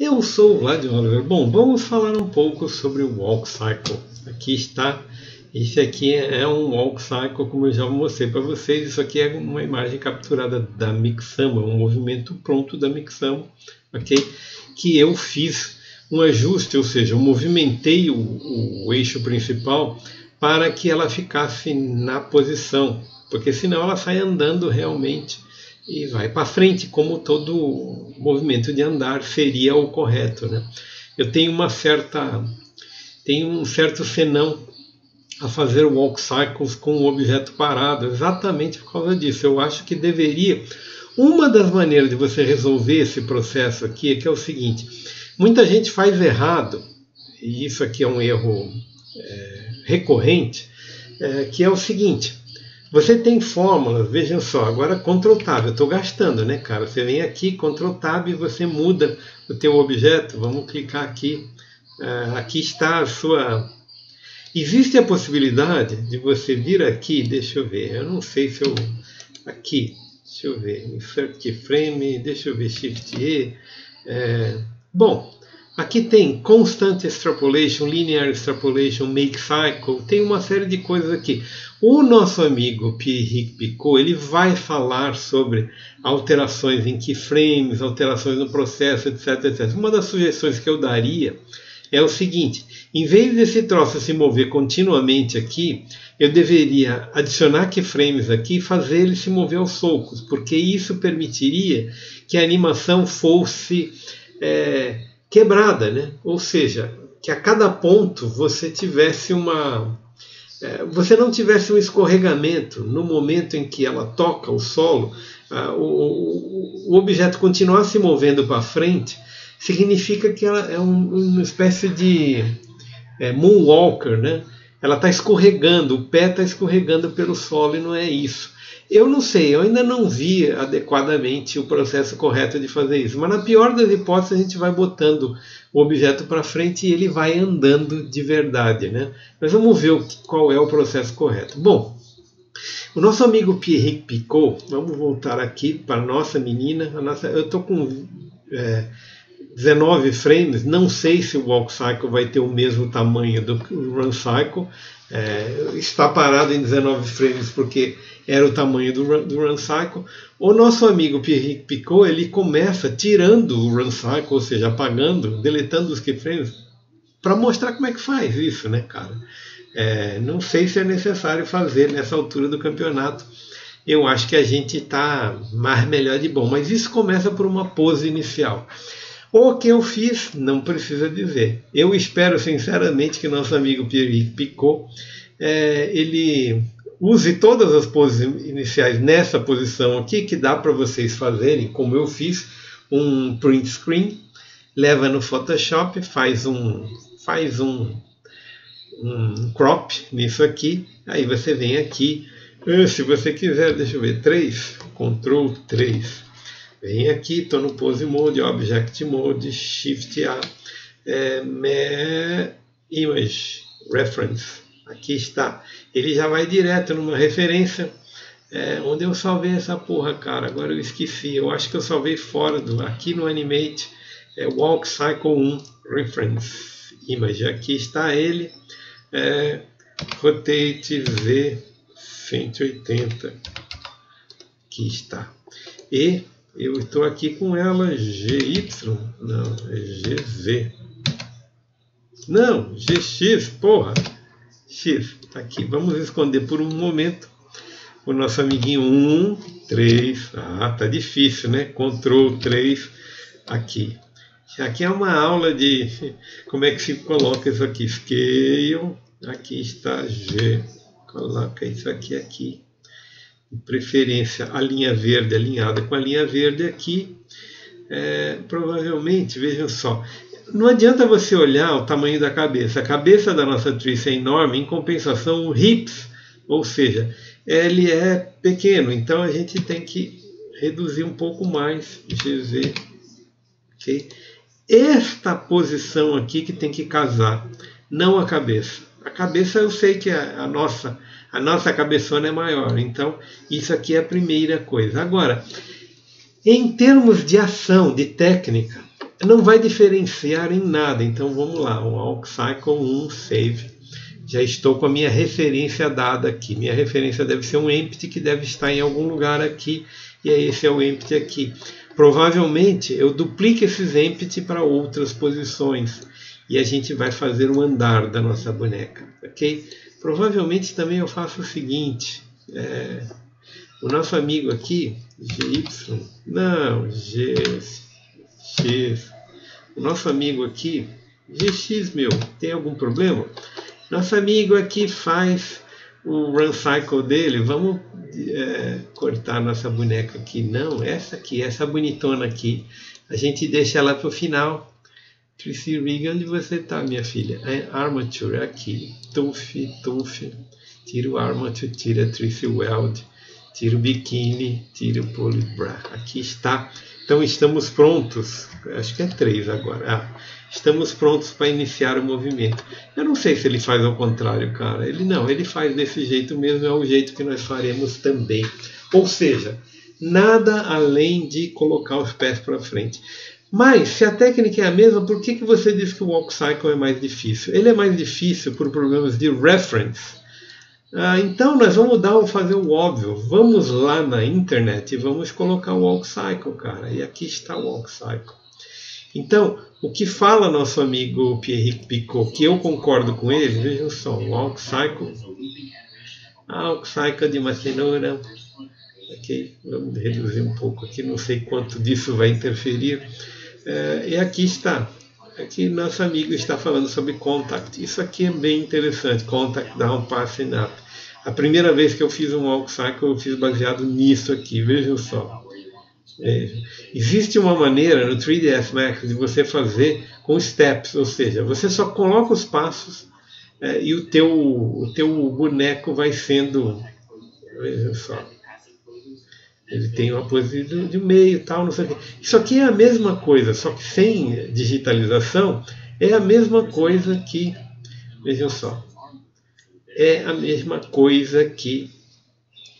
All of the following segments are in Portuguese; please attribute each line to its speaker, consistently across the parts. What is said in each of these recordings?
Speaker 1: Eu sou o Vlad Oliver. Bom, vamos falar um pouco sobre o Walk Cycle. Aqui está. Esse aqui é um Walk Cycle, como eu já mostrei para vocês. Isso aqui é uma imagem capturada da Mixama, um movimento pronto da Mixama, ok? Que eu fiz um ajuste, ou seja, eu movimentei o, o, o eixo principal para que ela ficasse na posição, porque senão ela sai andando realmente e vai para frente, como todo movimento de andar seria o correto. Né? Eu tenho uma certa, tenho um certo senão a fazer walk cycles com o objeto parado, exatamente por causa disso. Eu acho que deveria. Uma das maneiras de você resolver esse processo aqui é que é o seguinte: muita gente faz errado, e isso aqui é um erro é, recorrente, é, que é o seguinte: você tem fórmulas, vejam só, agora Ctrl Tab, eu estou gastando, né, cara? Você vem aqui, Ctrl Tab e você muda o teu objeto. Vamos clicar aqui. Uh, aqui está a sua. Existe a possibilidade de você vir aqui, deixa eu ver, eu não sei se eu. Aqui, deixa eu ver, Insert Keyframe, deixa eu ver, Shift E. É... Bom, Aqui tem Constant Extrapolation, Linear Extrapolation, Make Cycle, tem uma série de coisas aqui. O nosso amigo Pierre Picot, ele vai falar sobre alterações em keyframes, alterações no processo, etc, etc. Uma das sugestões que eu daria é o seguinte, em vez desse troço se mover continuamente aqui, eu deveria adicionar keyframes aqui e fazer ele se mover aos solcos, porque isso permitiria que a animação fosse... É, quebrada, né? ou seja, que a cada ponto você tivesse uma. É, você não tivesse um escorregamento no momento em que ela toca o solo, o, o, objeto continuar se movendo para frente, significa que ela é um, uma espécie de é, moonwalker, né? Ela está escorregando, o pé está escorregando pelo solo e não é isso. Eu não sei, eu ainda não vi adequadamente o processo correto de fazer isso. Mas na pior das hipóteses, a gente vai botando o objeto para frente e ele vai andando de verdade. Né? Mas vamos ver qual é o processo correto. Bom, o nosso amigo Pierre Picot, vamos voltar aqui para a nossa menina. A nossa, eu estou com é, 19 frames, não sei se o Walk Cycle vai ter o mesmo tamanho do Run Cycle. É, está parado em 19 frames porque era o tamanho do do run cycle. O nosso amigo Pierre Picot ele começa tirando o run cycle, ou seja, apagando, deletando os keyframes, para mostrar como é que faz isso, né, cara? É, não sei se é necessário fazer nessa altura do campeonato. Eu acho que a gente está mais melhor de bom, mas isso começa por uma pose inicial. O que eu fiz, não precisa dizer. Eu espero sinceramente que nosso amigo Pierre Picot é, ele use todas as poses iniciais nessa posição aqui, que dá para vocês fazerem, como eu fiz, um print screen, leva no Photoshop, faz um, faz um, um crop nisso aqui, aí você vem aqui, ah, se você quiser, deixa eu ver, 3, Ctrl 3, vem aqui, estou no Pose Mode, Object Mode, Shift A, é, Image Reference, Aqui está. Ele já vai direto numa referência. É, onde eu salvei essa porra, cara? Agora eu esqueci. Eu acho que eu salvei fora do. Aqui no Animate. É Walk Cycle 1 Reference Image. Aqui está ele. É, rotate Z 180. Aqui está. E eu estou aqui com ela GY. Não, é GZ. Não, GX, porra. X. Aqui, vamos esconder por um momento o nosso amiguinho 1, 3. Ah, tá difícil, né? Ctrl 3 aqui. Aqui é uma aula de como é que se coloca isso aqui. Scale, aqui está G. Coloca isso aqui aqui. Preferência a linha verde alinhada com a linha verde aqui. É, provavelmente, vejam só, não adianta você olhar o tamanho da cabeça. A cabeça da nossa atriz é enorme, em compensação, o hips, ou seja, ele é pequeno. Então a gente tem que reduzir um pouco mais. GZ. Okay? Esta posição aqui que tem que casar, não a cabeça. A cabeça eu sei que a, a nossa a nossa cabeçona é maior. Então isso aqui é a primeira coisa. Agora Em termos de ação, de técnica, não vai diferenciar em nada. Então vamos lá, o Walk Cycle 1 Save. Já estou com a minha referência dada aqui. Minha referência deve ser um empty que deve estar em algum lugar aqui. E esse é o empty aqui. Provavelmente eu duplico esses empty para outras posições. E a gente vai fazer o andar da nossa boneca. Ok? Provavelmente também eu faço o seguinte. É, o nosso amigo aqui, GY, não, G, X, o nosso amigo aqui, GX meu, tem algum problema? Nosso amigo aqui faz o run cycle dele, vamos é, cortar nossa boneca aqui, não, essa aqui, essa bonitona aqui, a gente deixa ela para o final. Tracy Regan, onde você está, minha filha? É armature, aqui, Tuff, Tuff, tira o armature, tira a Tracy Weld, tira o biquíni, tira o polybra. Aqui está. Então estamos prontos. Acho que é três agora. Ah, estamos prontos para iniciar o movimento. Eu não sei se ele faz ao contrário, cara. Ele não, ele faz desse jeito mesmo, é o jeito que nós faremos também. Ou seja, nada além de colocar os pés para frente. Mas, se a técnica é a mesma, por que, que você diz que o walk cycle é mais difícil? Ele é mais difícil por problemas de reference. Ah, então nós vamos dar, fazer o óbvio. Vamos lá na internet e vamos colocar o walk cycle, cara. E aqui está o walk cycle. Então, o que fala nosso amigo Pierre Picot, que eu concordo com ele, vejam só, o walk cycle. Ah, walk cycle de uma cenoura. Ok, vamos reduzir um pouco aqui, não sei quanto disso vai interferir. É, e aqui está. Aqui nosso amigo está falando sobre contact. Isso aqui é bem interessante. Contact down, passing up. A primeira vez que eu fiz um walk cycle, eu fiz baseado nisso aqui. Vejam só. É, existe uma maneira no 3ds Max de você fazer com steps, ou seja, você só coloca os passos é, e o teu, o teu boneco vai sendo. Vejam só ele tem uma posição de meio tal, não sei o quê. Isso aqui é a mesma coisa, só que sem digitalização é a mesma coisa que, vejam só, é a mesma coisa que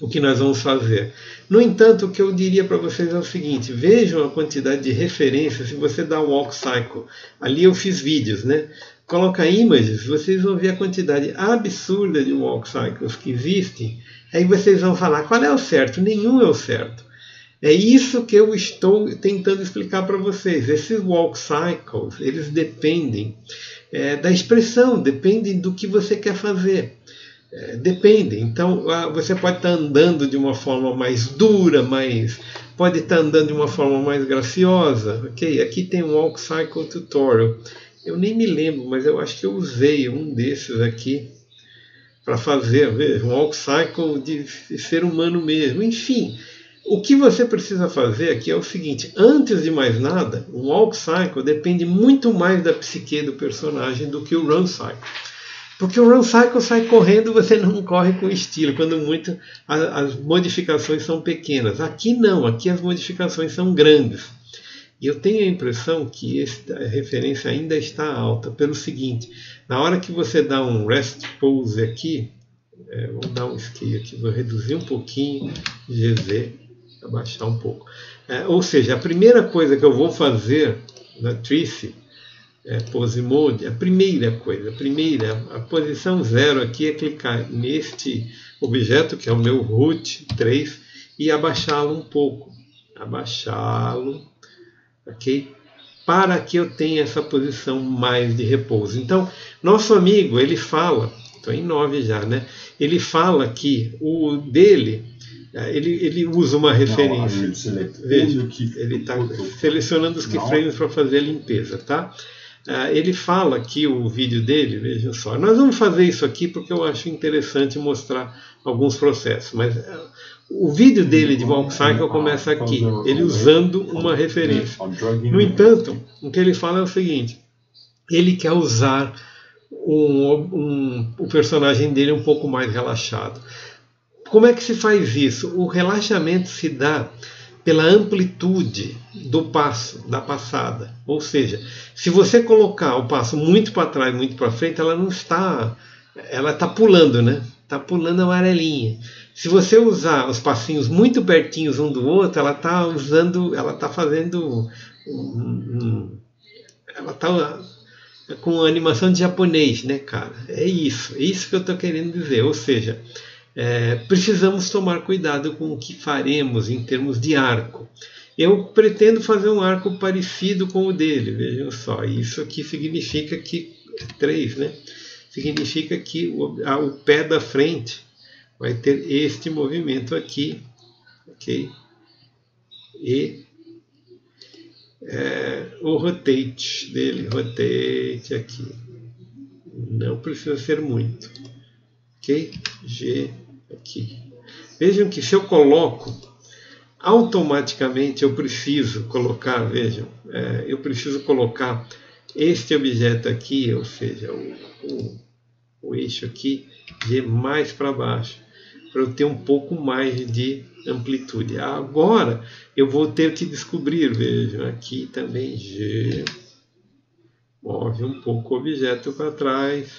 Speaker 1: o que nós vamos fazer. No entanto, o que eu diria para vocês é o seguinte: vejam a quantidade de referências. Se você dá um walk cycle, ali eu fiz vídeos, né? Coloca images, vocês vão ver a quantidade absurda de walk cycles que existem Aí vocês vão falar: qual é o certo? Nenhum é o certo. É isso que eu estou tentando explicar para vocês. Esses walk cycles, eles dependem é, da expressão, dependem do que você quer fazer. É, dependem. Então, você pode estar tá andando de uma forma mais dura, mais pode estar tá andando de uma forma mais graciosa. Ok? Aqui tem um walk cycle tutorial. Eu nem me lembro, mas eu acho que eu usei um desses aqui para fazer, um walk cycle de ser humano mesmo. Enfim, o que você precisa fazer aqui é o seguinte: antes de mais nada, um walk cycle depende muito mais da psique do personagem do que o run cycle. Porque o run cycle sai correndo, você não corre com estilo, quando muito as modificações são pequenas. Aqui não, aqui as modificações são grandes. E eu tenho a impressão que esta referência ainda está alta, pelo seguinte: na hora que você dá um rest pose aqui, é, vou dar um scale aqui, vou reduzir um pouquinho GZ, abaixar um pouco. É, ou seja, a primeira coisa que eu vou fazer na Trice é, Pose Mode, a primeira coisa, a primeira, a posição zero aqui é clicar neste objeto, que é o meu root 3, e abaixá-lo um pouco. Abaixá-lo, ok? para que eu tenha essa posição mais de repouso. Então, nosso amigo, ele fala, estou em 9 já, né? Ele fala que o dele, é, ele, ele usa uma referência. Veja, ele está selecionando os keyframes para fazer a limpeza, tá? Uh, ele fala aqui o vídeo dele, vejam só. Nós vamos fazer isso aqui porque eu acho interessante mostrar alguns processos, mas uh, o vídeo dele de Cycle começa aqui, ele usando uma referência. No entanto, o que ele fala é o seguinte: ele quer usar um, um, o personagem dele um pouco mais relaxado. Como é que se faz isso? O relaxamento se dá pela amplitude do passo, da passada. Ou seja, se você colocar o passo muito para trás, muito para frente, ela não está, ela está pulando, né? Está pulando amarelinha. Se você usar os passinhos muito pertinhos um do outro, ela está usando, ela está fazendo, um, um, ela está com animação de japonês, né, cara? É isso, é isso que eu estou querendo dizer. Ou seja, é, precisamos tomar cuidado com o que faremos em termos de arco. Eu pretendo fazer um arco parecido com o dele, vejam só. Isso aqui significa que, é três, né? Significa que o, a, o pé da frente vai ter este movimento aqui, ok? E é, o rotate dele, rotate aqui. Não precisa ser muito, ok? G aqui. Vejam que se eu coloco automaticamente eu preciso colocar, vejam, é, eu preciso colocar este objeto aqui, ou seja, o, o, o eixo aqui, de mais para baixo, para eu ter um pouco mais de amplitude. Agora eu vou ter que descobrir, vejam, aqui também G, move um pouco o objeto para trás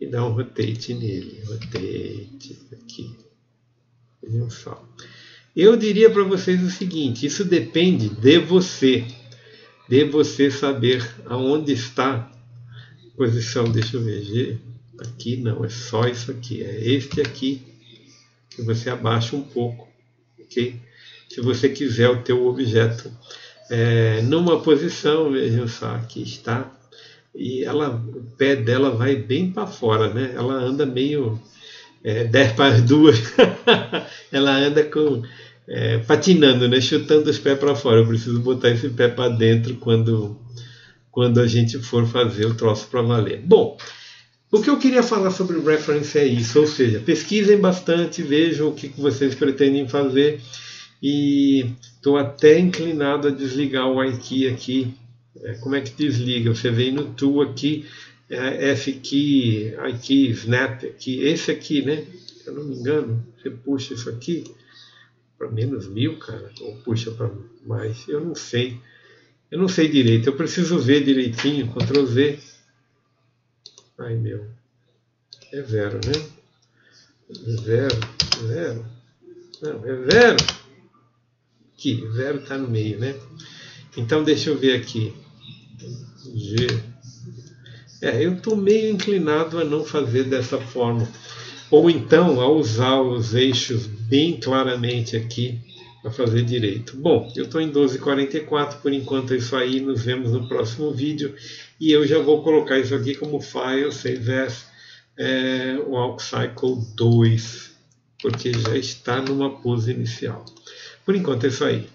Speaker 1: e dá um rotate nele, rotate aqui, vejam só. Eu diria para vocês o seguinte: isso depende de você, de você saber aonde está a posição. Deixa eu ver, aqui não, é só isso aqui, é este aqui que você abaixa um pouco, ok? Se você quiser o teu objeto é, numa posição, vejam só, aqui está, e ela, o pé dela vai bem para fora, né? Ela anda meio é, 10 para as duas, ela anda com é, patinando, né? chutando os pés para fora. Eu preciso botar esse pé para dentro quando, quando a gente for fazer o troço para valer. Bom, o que eu queria falar sobre reference é isso, ou seja, pesquisem bastante, vejam o que vocês pretendem fazer e estou até inclinado a desligar o iKey aqui. É, como é que desliga? Você vem no tool aqui, é, F key, iKey, Snap aqui, esse aqui, né? Se eu não me engano, você puxa isso aqui para menos mil, cara, ou puxa para mais, eu não sei. Eu não sei direito, eu preciso ver direitinho, Ctrl Z. Ai meu, é zero, né? Zero, zero. Não, é zero. Aqui, zero está no meio, né? Então deixa eu ver aqui. G. É, eu estou meio inclinado a não fazer dessa forma ou então a usar os eixos bem claramente aqui para fazer direito. Bom, eu estou em 1244, por enquanto é isso aí, nos vemos no próximo vídeo e eu já vou colocar isso aqui como file, save as, é, Walk Cycle 2, porque já está numa pose inicial. Por enquanto é isso aí.